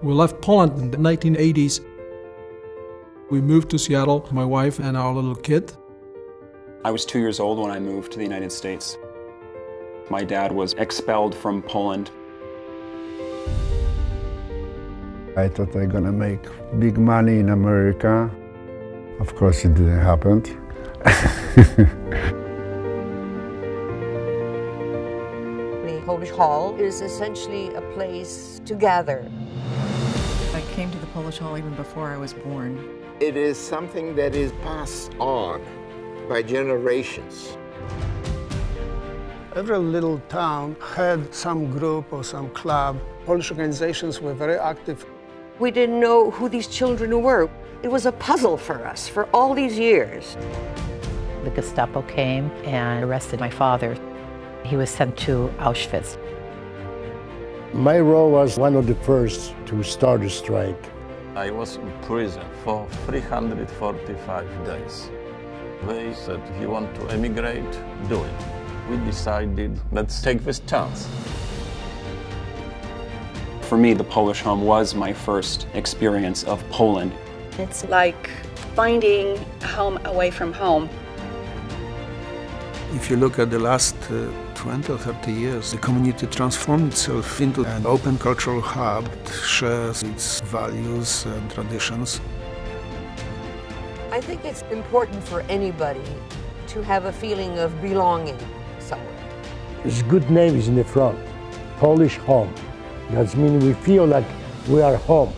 We left Poland in the 1980s. We moved to Seattle, my wife and our little kid. I was two years old when I moved to the United States. My dad was expelled from Poland. I thought I was gonna make big money in America. Of course, it didn't happen. The Polish Hall is essentially a place to gather. I came to the Polish Hall even before I was born. It is something that is passed on by generations. Every little town had some group or some club. Polish organizations were very active. We didn't know who these children were. It was a puzzle for us for all these years. The Gestapo came and arrested my father. He was sent to Auschwitz. My role was one of the first to start the strike. I was in prison for 345 days. They said, if you want to emigrate, do it. We decided, let's take this chance. For me, the Polish home was my first experience of Poland. It's like finding a home away from home. If you look at the last uh, 20 or 30 years, the community transformed itself into an open cultural hub that shares its values and traditions. I think it's important for anybody to have a feeling of belonging somewhere. There's good names in the front. Polish home. That means we feel like we are home.